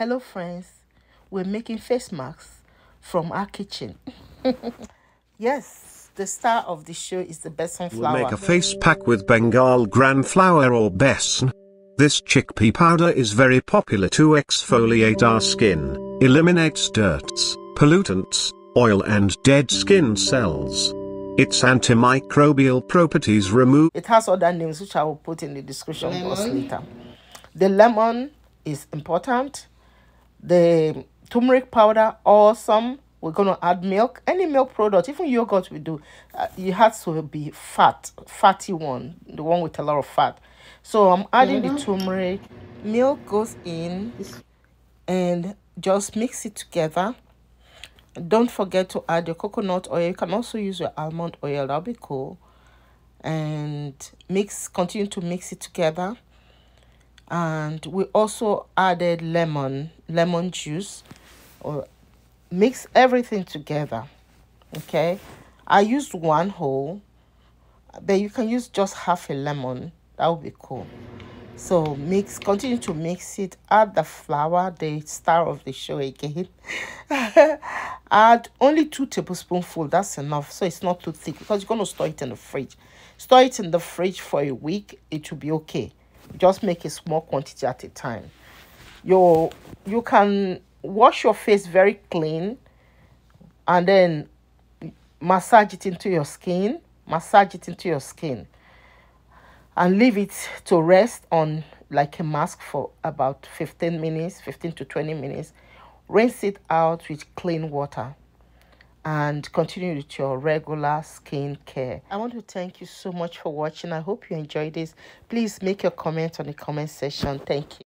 Hello, friends. We're making face masks from our kitchen. yes, the star of the show is the besan flour. We'll make a face pack with Bengal gram flour or besan. This chickpea powder is very popular to exfoliate our skin, eliminates dirts, pollutants, oil and dead skin cells. Its antimicrobial properties remove It has other names which I will put in the description box later. The lemon is important. The turmeric powder, awesome. We're going to add milk. Any milk product, even yogurt we do, uh, it has to be fat, fatty one, the one with a lot of fat. So I'm adding the turmeric. Milk goes in and just mix it together. Don't forget to add your coconut oil. You can also use your almond oil. That'll be cool. And mix, continue to mix it together. And we also added lemon, lemon juice, or mix everything together. Okay, I used one whole, but you can use just half a lemon. That would be cool. So mix, continue to mix it. Add the flour, the star of the show again. Add only two tablespoonful That's enough. So it's not too thick because you're going to store it in the fridge. Store it in the fridge for a week. It will be okay. Just make a small quantity at a time. You you can wash your face very clean, and then massage it into your skin. Massage it into your skin and leave it to rest on like a mask for about 15 minutes 15 to 20 minutes rinse it out with clean water and continue with your regular skin care i want to thank you so much for watching. I hope you enjoyed this. Please make your comment on the comment section. Thank you